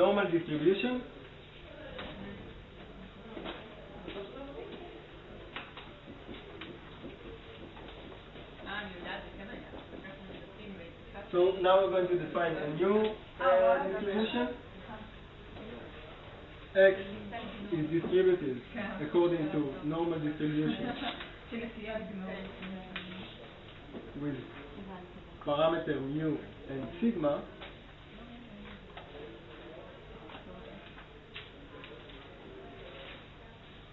normal distribution. So now we're going to define a new uh, distribution. X is distributed according to normal distribution with parameter mu and sigma.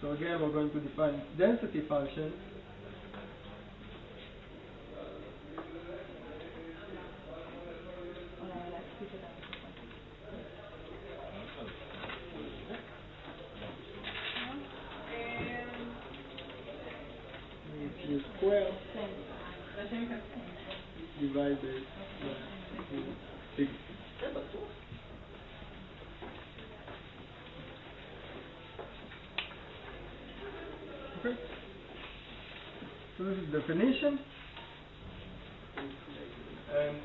So again, we're going to define density function Okay. So this is definition. And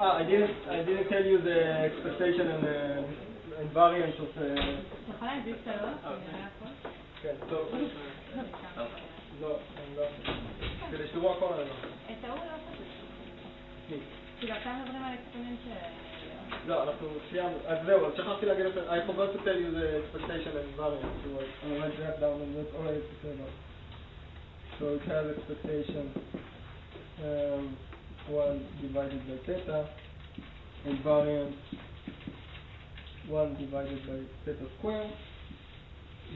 ah, I didn't I didn't tell you the expectation and uh, and variance of uh, כן, טוב. לא, אני לא. כדי שתראו הכל אני לא. את ההוא לא חשוב. מי? כאילו, עכשיו מדברים על אקספוננט של... לא, אנחנו סיימנו. אז זהו, אז שכחתי להגיד לכם, I forgot to tell you the expectation and variance. So I I write that down and that's all I have to say about it. So it has expectation um, 1 divided by theta and variance 1 divided by theta squared.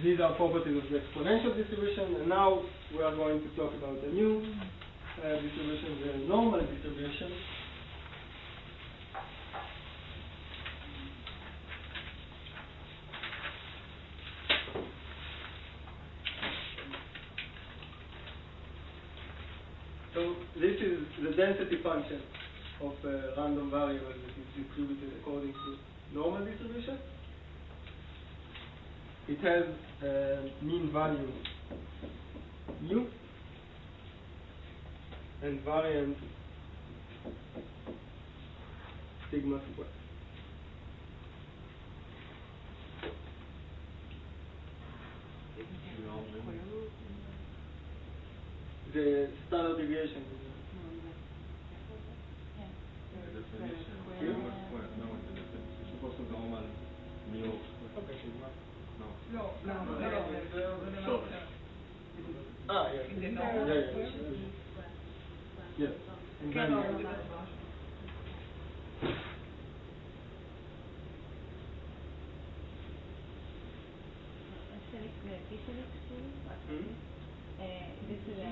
These are properties of the exponential distribution, and now we are going to talk about the new uh, distribution, the normal distribution. Of a random variable that is distributed according to normal distribution. It has uh, mean value mu and variance sigma squared. The standard deviation. Ah, yeah. Yeah, yeah. Yes. And then, Hmm? This is a...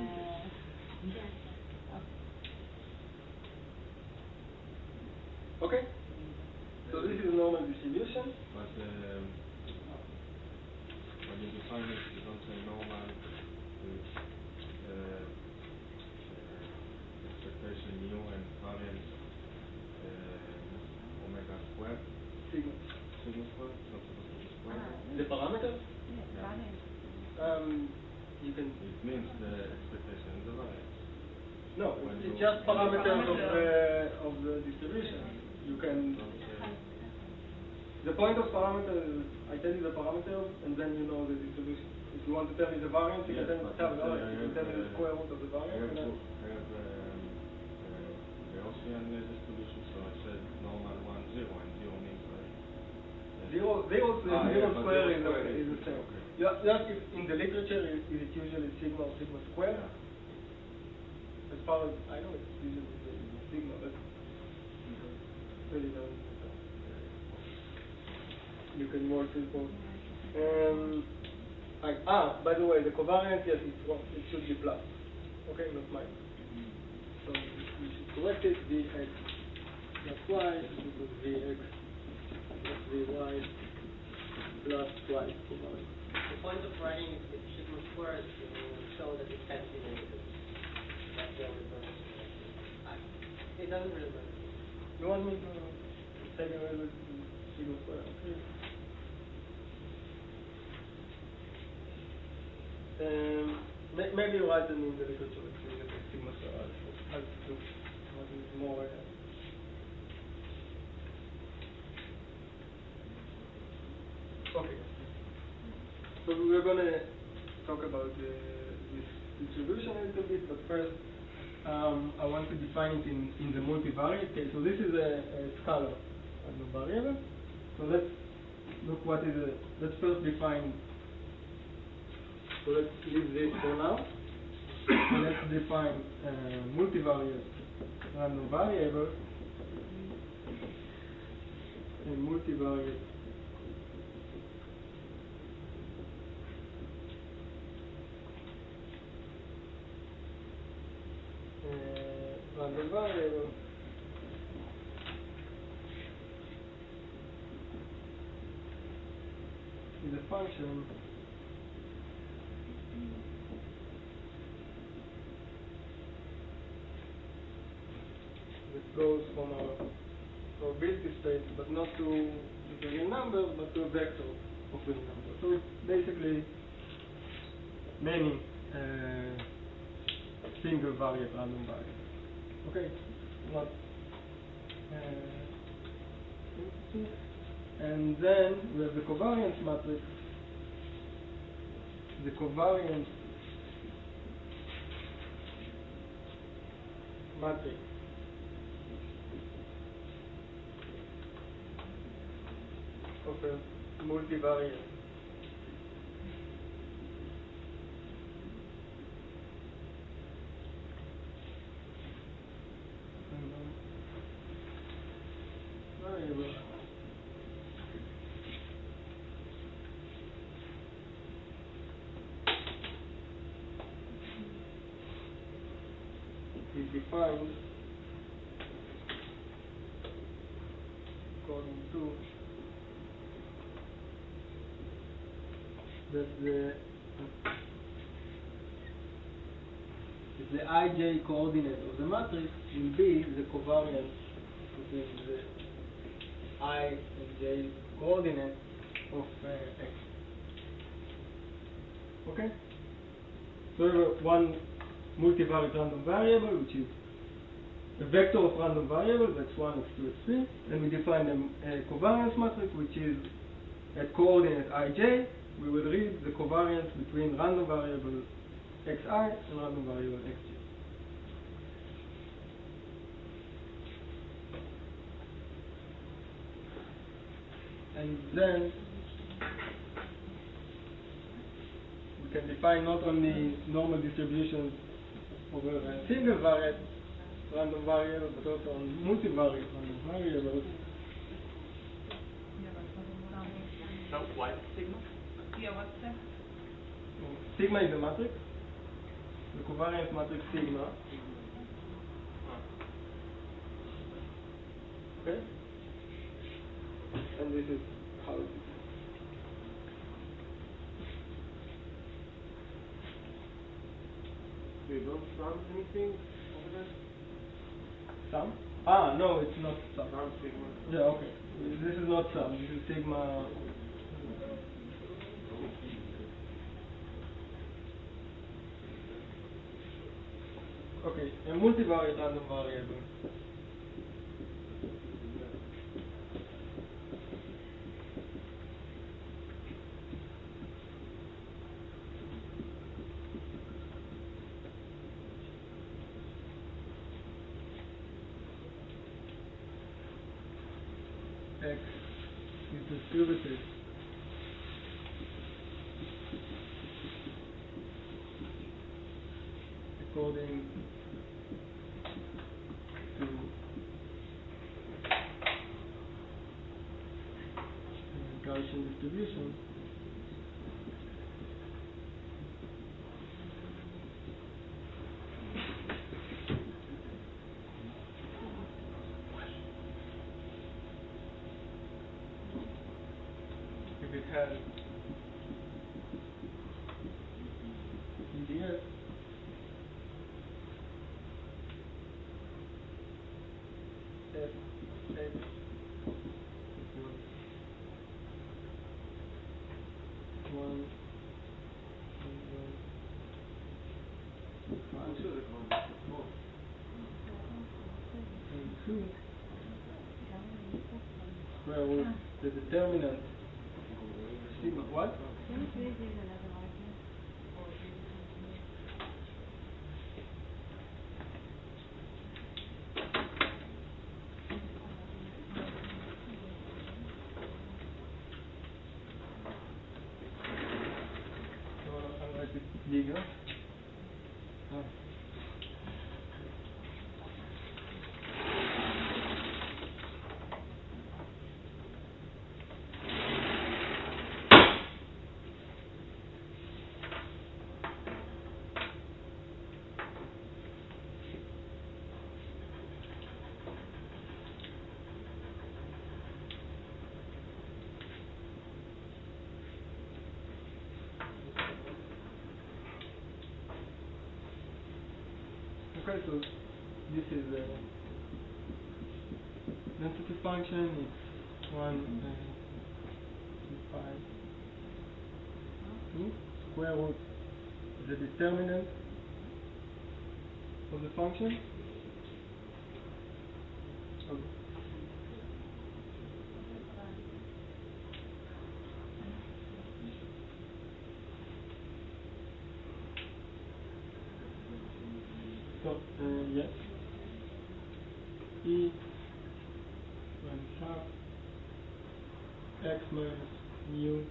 Okay. So this is normal distribution. But um, when you define it, you don't say normal with uh, expectation mu and variance uh, omega squared, Sigma. sigma squared, it's not supposed to be squared. The parameters? Um, you can, It means the expectation and the variance. no, When it's just parameters of the, of the distribution. You can, the point of parameter is, I tell you the parameters, and then you know the distribution. If you want to tell me the variance, you can Yes, tell me, tell me, let's all say right, I you can tell me the uh, square root of the I variance, have, then, to- I have um, uh, Gaussian uh, distribution, so I said normal one zero, and zero means like. uh, zero, zero, Ah, zero yeah, square zero is, square is is- the same. okay. You ask if in the literature, is is it usually sigma or sigma square? As far as I know, it's usually sigma, but really doesn't. You can with both. Um, I, ah, by the way, the covariance, yes, it's wrong. It should be plus. Okay, not minus. So we should correct it. Vx plus y equals Vx plus Vy plus y covariance. The point of writing it sigma squared is to show that it can't be negative. That's the only purpose. It doesn't really matter. You want me to take away the sigma square? Okay. Um, may, maybe write them in the literature if you get sigma square. I'll, I'll do what is more. Uh, Okay. We're gonna talk about uh, this distribution a little bit, but first um, I want to define it in, in the multivariate case. So this is a, a scalar random variable. So let's look what is a, let's first define, so let's leave this for now. Let's define uh, multivariate random variable a multivariate uh, random variable is a function that goes from our probability space, but not to the real number, but to a vector of real number. So it's basically many uh, single variable random variables. Okay, not uh. And then we have the covariance matrix. The covariance matrix. Of a multivariate variable is according to that the the ij coordinate of the matrix will be the covariance between the i and j coordinate of uh, x. Okay? So we have one multivariate random variable which is a vector of random variables x1, x2, x3, and we define a, a uh, covariance matrix which is at coordinate ij, we will read the covariance between random variable xi and random variable xj. And then we can define not only normal distributions over a single variate random variable, but also on multivariate random variables. So what sigma? Yeah, what's that? Sigma is a matrix. The covariance matrix sigma. Okay? And this is how it is. You don't sum anything over there? Sum? Ah, no, it's not sum. Sum sigma. Yeah, okay. This is not sum. This is sigma. Okay, a multivariate random variable. X distributed according to uh, Gaussian distribution if it has EDS F X equals one over The comment is small. square root the determinant Thank you. So this is the density function. It's one uh, five two square root the determinant of the function. Okay. So, uh, yes. E minus half x minus mu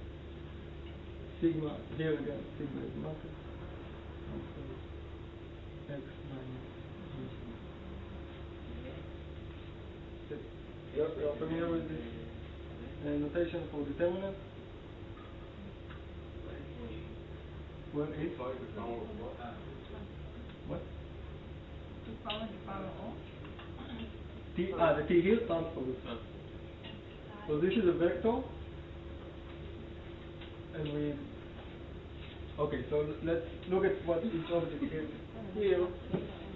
sigma, here again, sigma is nothing. So x minus mu. You're familiar with this uh, notation for determinant? Well, it's what? To power the power of? T, ah, the T here stands for transpose. So this is a vector, and we, okay, so let's look at what each object is here.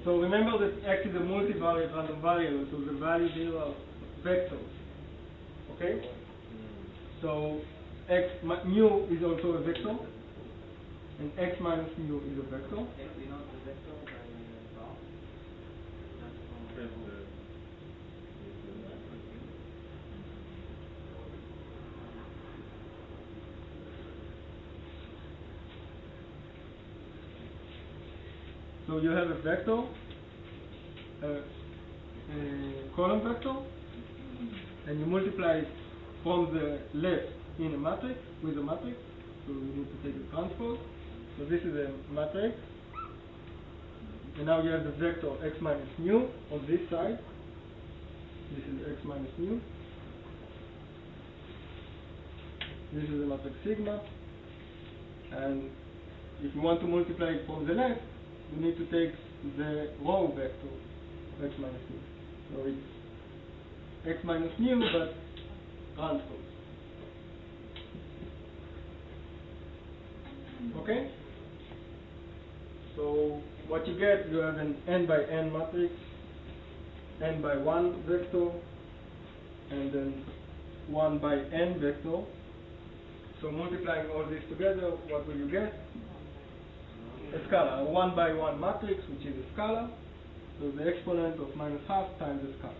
So remember that X is a multivariate random variable, so the values here are vectors, okay? So X, mu is also a vector, and X minus mu is a vector. So you have a vector, a, a column vector, and you multiply it from the left in a matrix with a matrix. So you need to take a transpose. So this is a matrix. And now you have the vector x minus mu on this side. This is x minus mu. This is the matrix sigma. And if you want to multiply it from the left, you need to take the row vector x minus mu. So it's x minus mu, but transpose. Okay? So what you get, you have an n by n matrix, n by 1 vector, and then 1 by n vector. So multiplying all this together, what will you get? A scalar, a 1 by 1 matrix, which is a scalar. So the exponent of minus half times the scalar.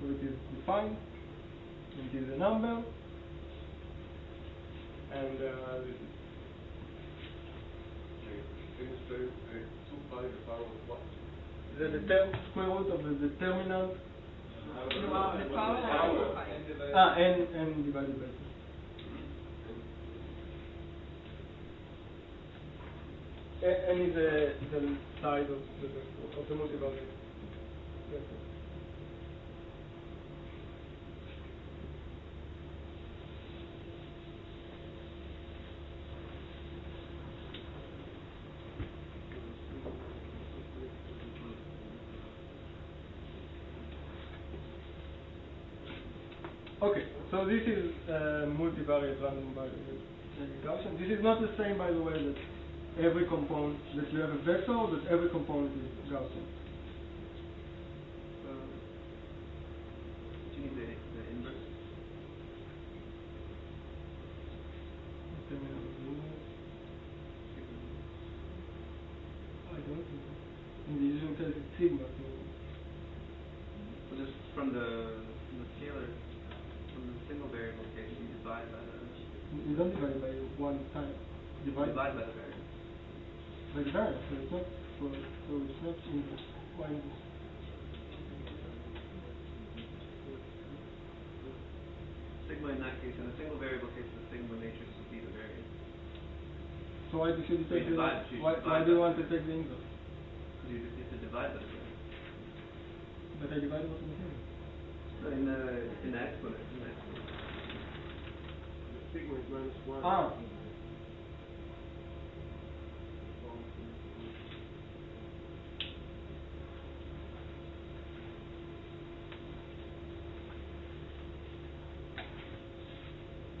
So it is defined, it is a number, and uh, this is the determ square root of the determinant. The power of Ah, n, n divided by 2. A- n is the, the side of the vector, of the multivariate vector. Okay, so this is uh, multivariate random variable Gaussian. This is not the same, by the way, that every component, that you have a vector, that every component is Gaussian. Uh, Do you need the, the inverse? determinant of movement. I don't know. In the usual case, it's sigma. So So just from the, from the scalar, from the single variable case, you divide by the You don't divide it by one time. Divide, Divide by the variance. by the variance, so it's not, so, so it's not inverse. Why inverse? Sigma in that case, in a single variable case, the sigma matrix would be the variance. So why do you So take you the, divide- you why, why do you want to take the inverse? Because you you have to divide by the variance. But I divide what I'm saying. In the, in the exponent, in the exponent. Sigma is minus one. Ah. Yeah, I think you're.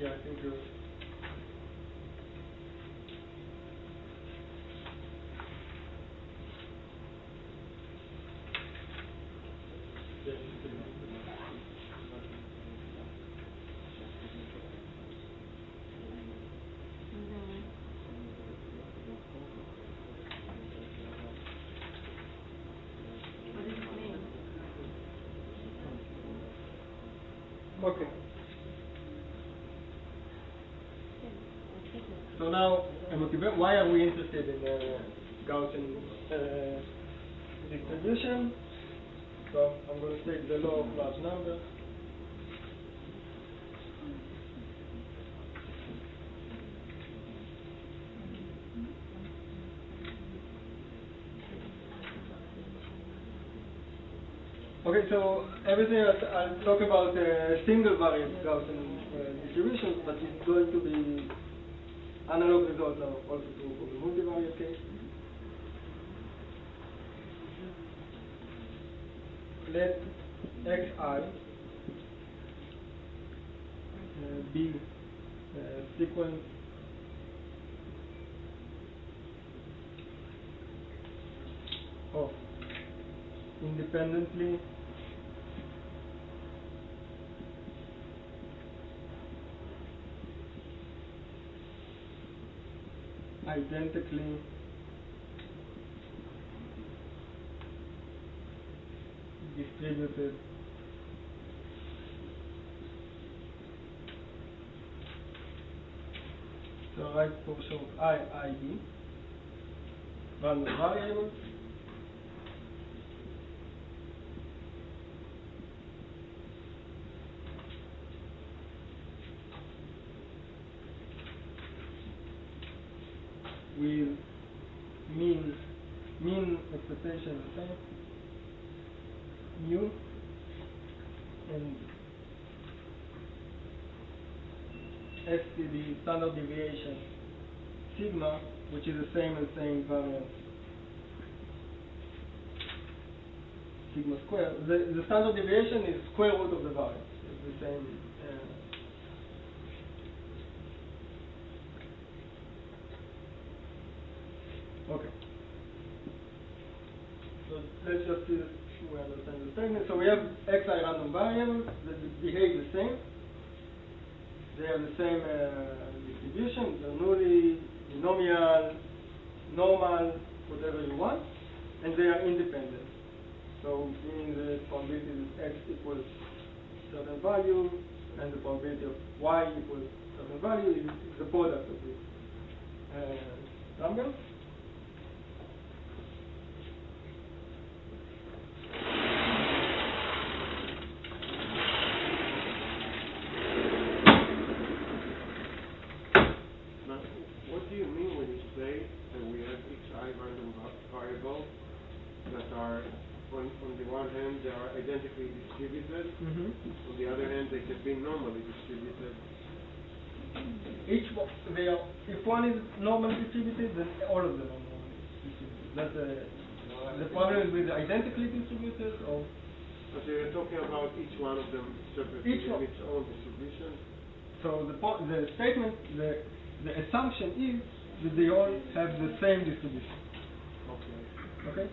Yeah, it's pretty much. What does it mean? Okay. So now, why are we interested in uh, Gaussian uh, distribution? So I'm going to take the law of large numbers. Okay, so everything else, I'll talk about uh, single variable Gaussian uh, distributions, but it's going to be analog results are also true for the multivariate case. Let xi uh, be uh, sequence of independently identically distributed. So right for short I, I, D, random variables, with mean mean expectation same mu and STD standard deviation. Sigma which is the same as saying variance. Sigma square. The, the standard deviation is square root of the variance. It's the same uh, Okay. So let's just see if we understand the statement. So we have xi variables that behave the same. They have the same uh, distribution, Bernoulli, binomial, normal, whatever you want, and they are independent. So meaning the probability that x equals certain value and the probability of y equals certain value is the product of these uh. Now, what do you mean when you say that we have xi random va- variables that are, on, on the one hand, they are identically distributed, Mm-hmm. on the other hand, they can be normally distributed? Each one, they are, if one is normally distributed, then all of them are normally distributed. That's the, the problem is with identically distributed or So you're talking about each one of them separately Each one. in its own distribution? so the po- the statement the the assumption is that they all have the same distribution. Okay. Okay?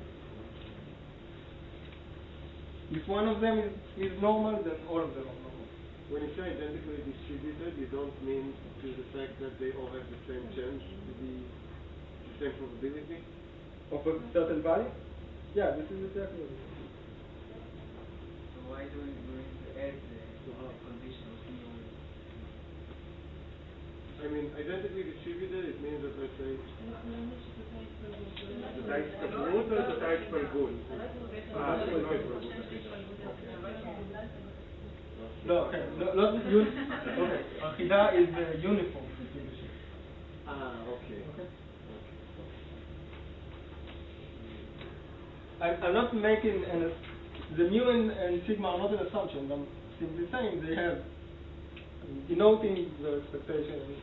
If one of them is, is normal, then all of them are normal. When you say identically distributed, you don't mean to the fact that they all have the same chance to be the same probability? Of a certain value? Yeah, this is exactly what it is. So why do we, we add the condition of mu? mean identically distributed, it means that let's say the types per group or the types per group? Ah, so no, it's per group. No, okay, no, not un, okay, אחידה is uh, uniform. Ah, okay. Okay. I'm, I'm not making an, the mu and, and sigma are not an assumption. I'm simply saying they have denoting the expectation and,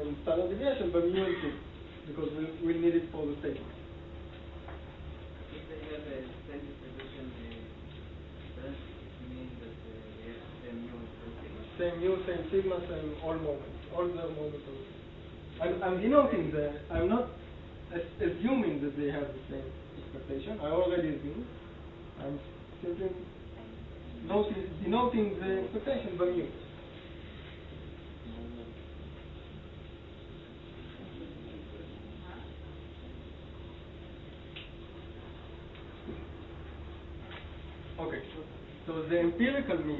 and standard deviation by mu and sigma because we, we need it for the statement. If they have a same distribution, uh, then it means that they have same mu same sigma. Same mu, same sigma, same all moments, all the moments. Of, I'm, I'm denoting the, I'm not assuming that they have the same expectation. I already assume. I'm simply noting, denoting the expectation by mu. The empirical mu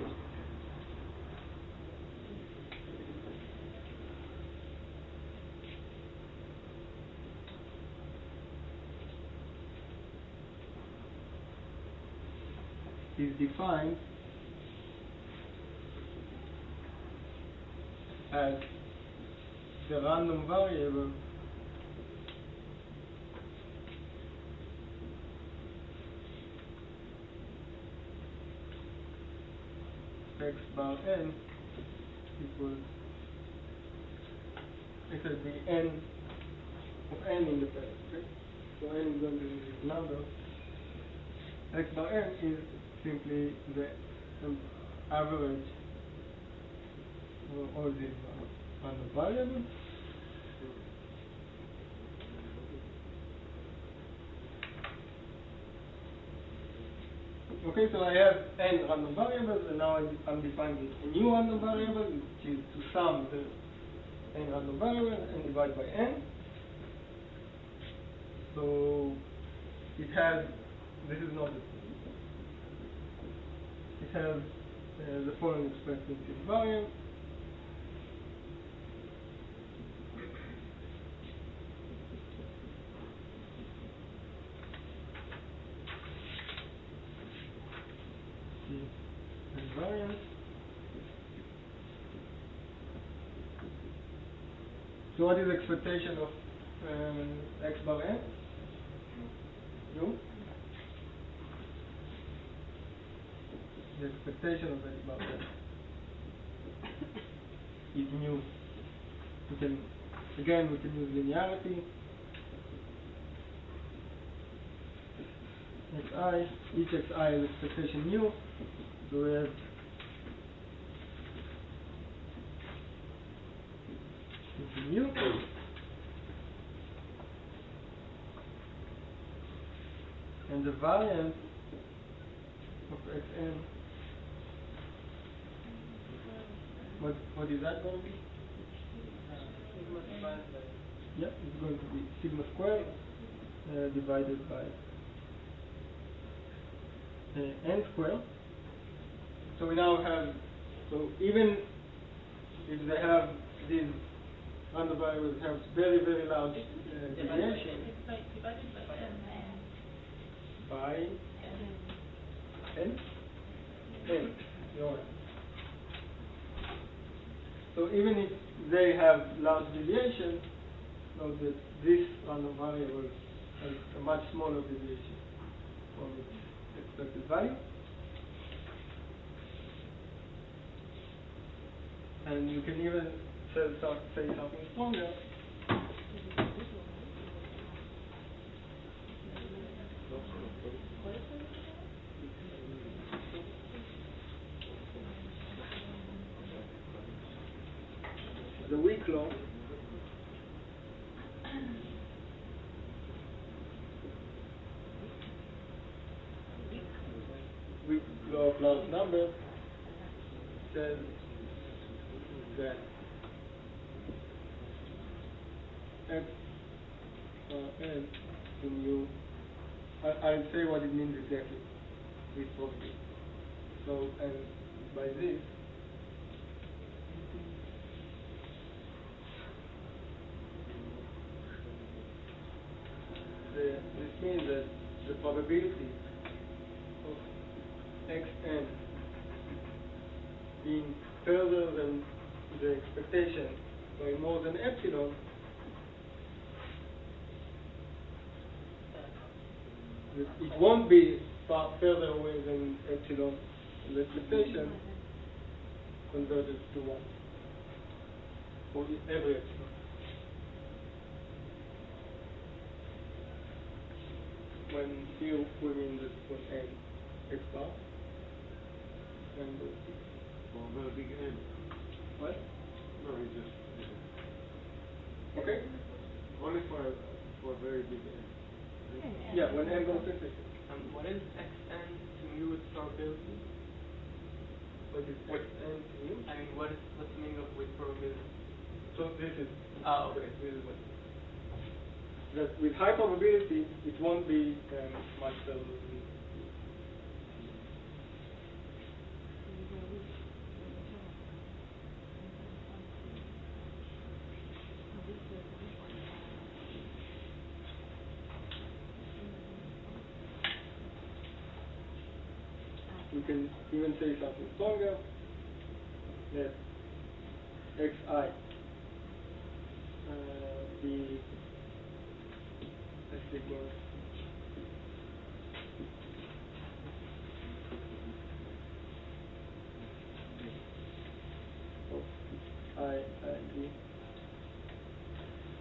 is defined as the random variable x bar n equals it will be n of n in the pair, okay? So n is going to be this number x bar n is simply the um, average of all these random variables. Okay, so I have n random variables, and now I'm defining a new random variable, which is to sum the n random variable and divide by n. So it has, this is not the it has uh, the following expressed in this So what is the expectation of um, x bar n? n? U? the expectation of x bar n is mu. We can, again, we can use linearity. xi, each xi is expectation mu. So we have into. And the variance of xn what what is that going to be? Yeah, it's going to be sigma squared uh, divided by uh, n squared. So we now have, so even if they have these random variables have very very large uh, deviation by n, n. So even if they have large deviation, note that this random variable has a much smaller deviation from its expected value. And you can even say, some- say something stronger. The weak law weak law large number says that x uh, n in you I, I'll say what it means exactly this property. So and by this means that the probability of xn being further than the expectation by more than epsilon that it won't be far further away than uh, epsilon the expectation converges to one for every epsilon. When here we mean that when n x bar and the For a very big N. what? No, you just, Okay? only for, a- for a very big N. Yeah, when n goes to infinity. Um, what is xn to mu with probability? What is xn to mu? I mean, what is what's the meaning of with probability? So this is Oh, okay. this is what that with high probability it won't be um, much further even say something stronger that xi uh, be let's see again of i i d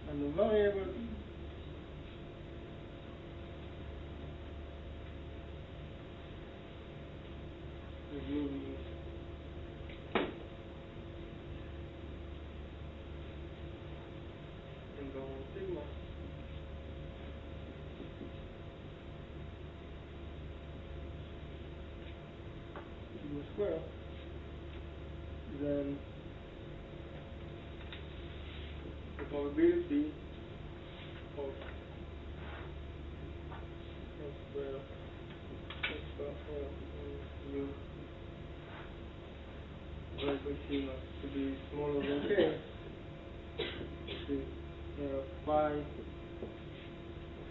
and the variable is meaning and go on sigma sigma square then the probability of x square x square by sigma to be smaller than k is uh, phi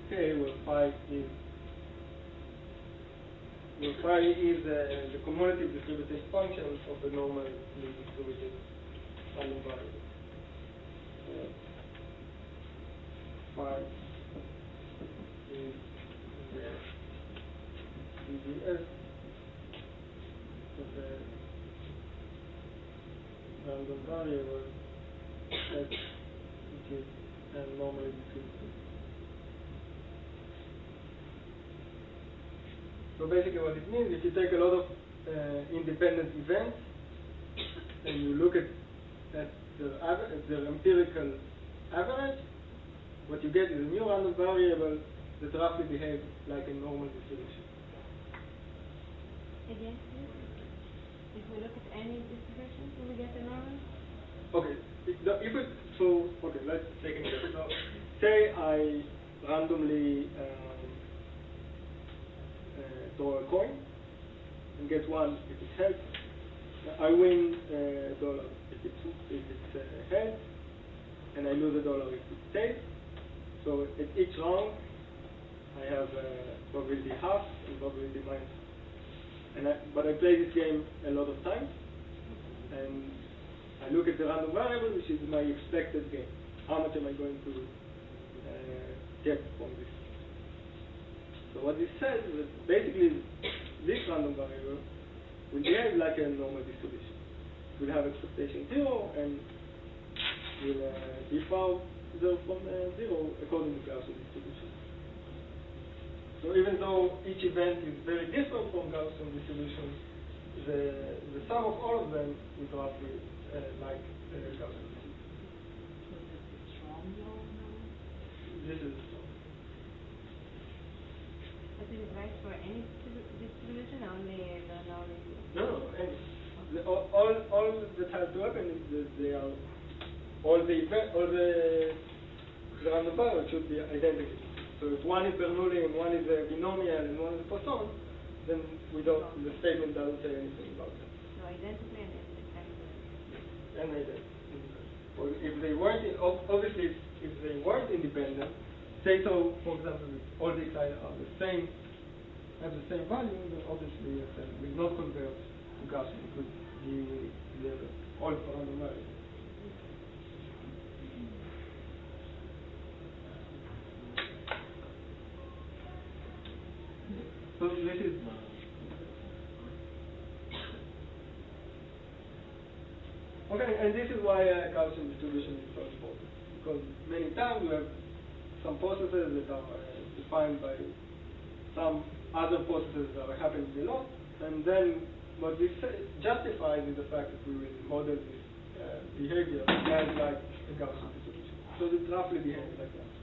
k where phi is is uh, the cumulative distributive function of the normally distributed random variable. Uh, phi is the CDF of the random variable x which is uh, normally distributed. So basically what it means, if you take a lot of uh, independent events and you look at, at, the, at their empirical average, what you get is a new random variable that roughly behaves like a normal distribution. Again, if we look at any distribution, do we get a normal? Okay, if, the, if it, so, okay, let's take example. So, say I randomly uh, throw a coin and get one if it's heads. I win a dollar if it's, if it's uh, and I lose a dollar if it's tails. So at each round, I have uh, probability half and probability minus. And I, but I play this game a lot of times, and I look at the random variable, which is my expected gain. How much am I going to uh, get from this? So what this says is that basically this random variable will behave like a normal distribution. We'll have expectation zero and we'll uh, default zero from uh, zero according to Gaussian distribution. So even though each event is very different from Gaussian distribution, the, the sum of all of them is roughly uh, like uh, Gaussian distribution. This is is right for any distribution, only the? No, no, the, all, all, all that has to happen is that they are, all the all the, random variables should be identical. So if one is Bernoulli and one is uh, a binomial and one is a Poisson, then we don't, the statement doesn't say anything about that. So identically and independently. And did. Or if they weren't, in, obviously, if, if they weren't independent, say so, for example, all the xi are the same, have the same value, then obviously SL will not convert to Gaussian because the, the for random variables. So this is Okay, and this is why uh, Gaussian distribution is so important. Because many times we have some processes that are uh, defined by some other processes are happening lot, and then what this justifies is the fact that we will model this uh, behavior as like a Gaussian distribution. So it roughly behaves like that.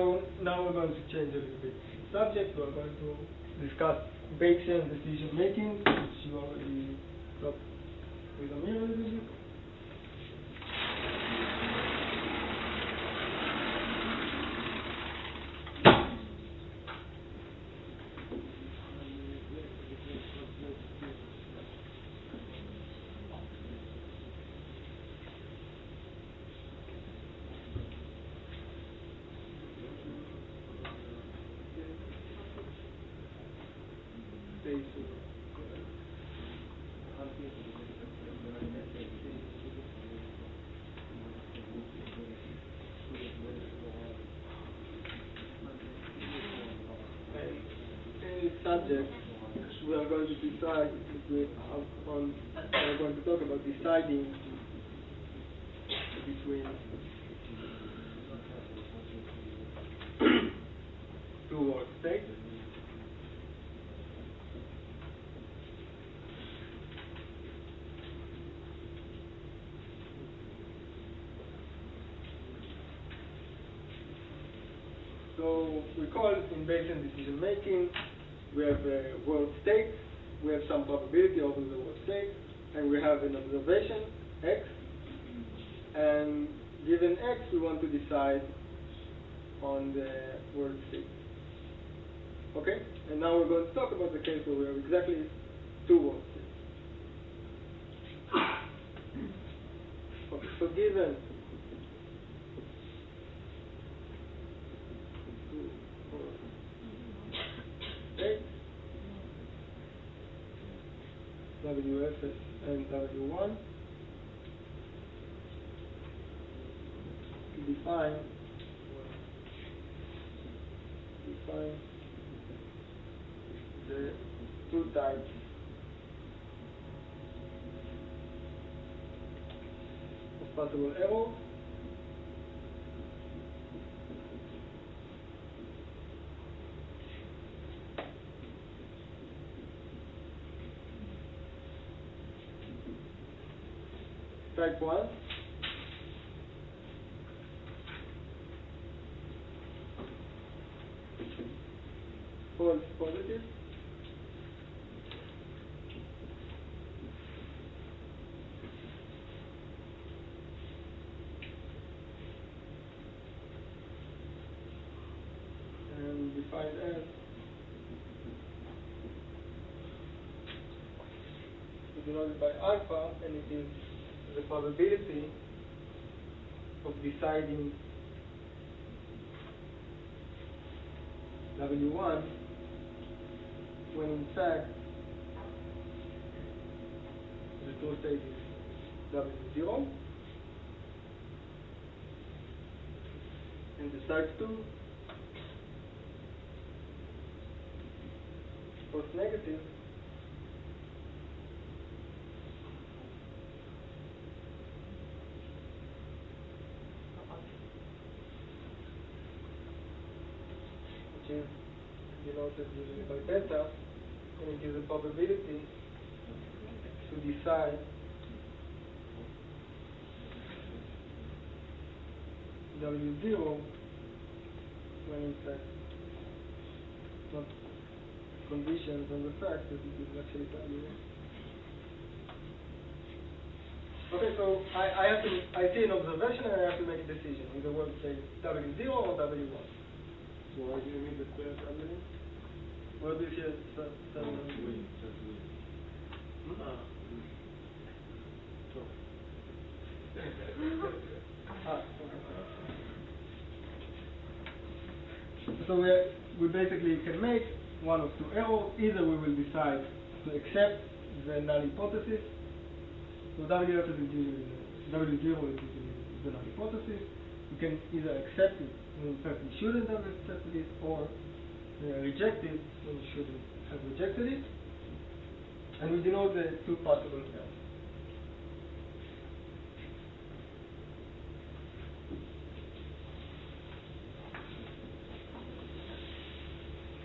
So now we're going to change a little bit subject. We're going to discuss Bayesian decision making, which you already got with a little bit. Bayesian. And in this subject, we are going to decide between, on, we are going to talk about deciding between two states. So we call it in Bayesian decision making. We have a world state. We have some probability over the world state, and we have an observation x. And given x, we want to decide on the world state. Okay. And now we're going to talk about the case where we have exactly two world states. Okay. So given states, WFS and W1 to define define the two types of possible error Type 1. False positive. And defined as by alpha and it is the probability of deciding W1 when in fact the true state is W0 and the type 2 false negative is denoted usually by beta, and it gives a probability to decide W0 when in fact uh, not conditions and the fact that it is actually W1. Okay, so I, I have to I see an observation and I have to make a decision, either what to say W0 or W1. So we, we basically can make one of two errors. Either we will decide to accept the null hypothesis. So W zero is the null hypothesis. We can either accept it in fact we shouldn't have accepted it or uh, reject it when we shouldn't have rejected it. And we denote the two possible errors.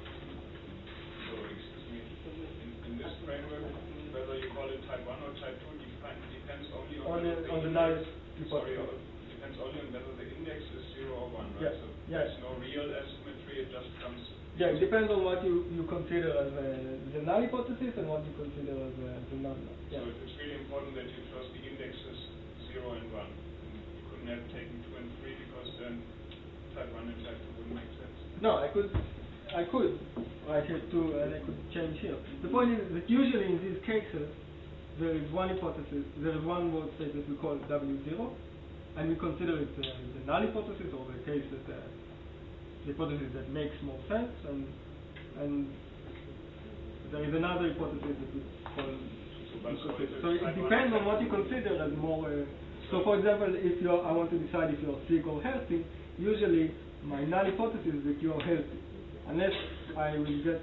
So, excuse me, in, in this framework, whether you call it type one or type two depend, depends only on. On whether the- on the index- null Sorry, hypothesis. uh, depends only on whether the index is zero or one, Yeah, right? So yeah. there's no real asymmetry, it just comes. Yeah, it depends on what you, you consider as the null hypothesis and what you consider as the non null. So it's really important that you first the indexes zero and one. You couldn't have taken two and three because then type one and type two wouldn't make sense. No, I could, I could write here two and I could change here. The point is that usually in these cases, there is one hypothesis, there is one word state that we call W0, and we consider it uh, the null hypothesis or the case that uh, hypothesis that makes more sense, and and there is another hypothesis that we call. but so So it depends on what you consider as more. Uh, so, for example, if you're, I want to decide if you're sick or healthy, usually my null hypothesis is that you're healthy. Unless I will get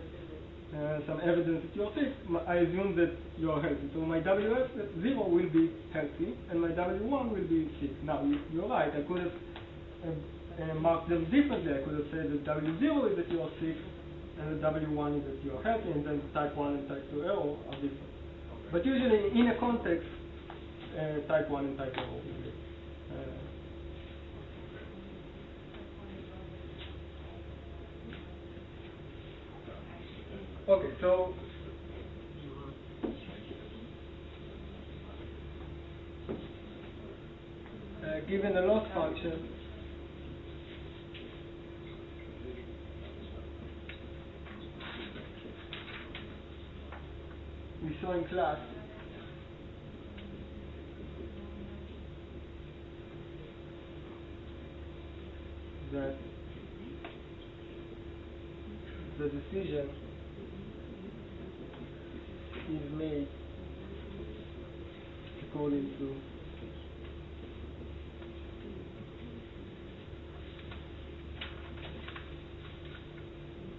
uh, some evidence that you're sick, I assume that you're healthy. So my WF at zero will be healthy, and my W1 will be sick. Now, you, you're right, I could have uh, uh, mark them differently. I could have said that W0 is that you're sick, and the W1 is that you're healthy, and then type 1 and type 2 error are different. But usually, in a context, uh, type 1 and type 0 will be. Uh, okay, so. Uh, given a loss function, saw in class. That the decision is made according to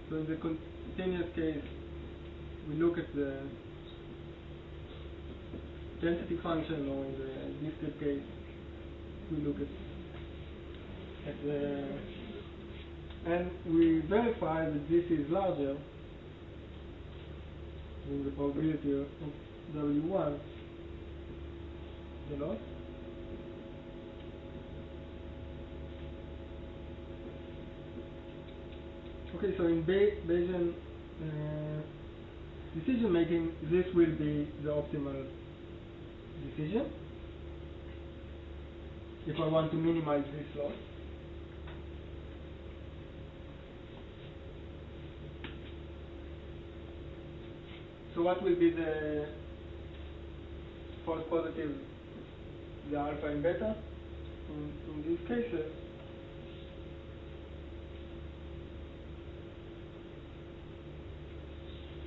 so in the continuous case we look at the density function or in the discrete case we look at at the and we verify that this is larger than the probability of W1 the loss Okay, so in Bay- Bayesian uh, decision making, this will be the optimal decision. If I want to minimize this loss. So what will be the false positive, the alpha and beta in, in these cases?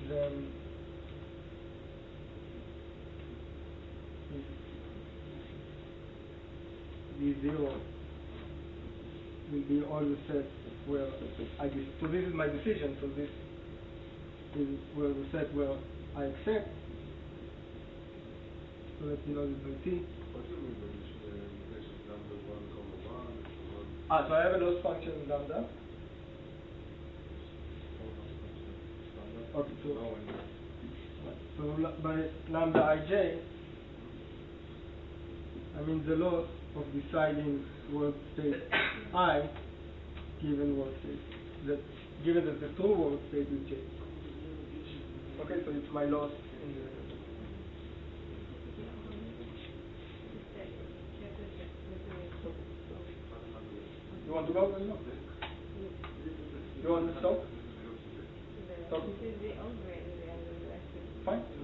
then the zero will be always set where I so this is my decision so this is where the set where I accept. So that you know this by t what do you mean when you say this is number one comma one, one, ah so I have a loss function in lambda okay so So by lambda ij, I mean the loss of deciding world state I given world state. That given that the true world state is J. Okay, so it's my loss in the You want to go? Or not? You want to stop? Stop? Fine.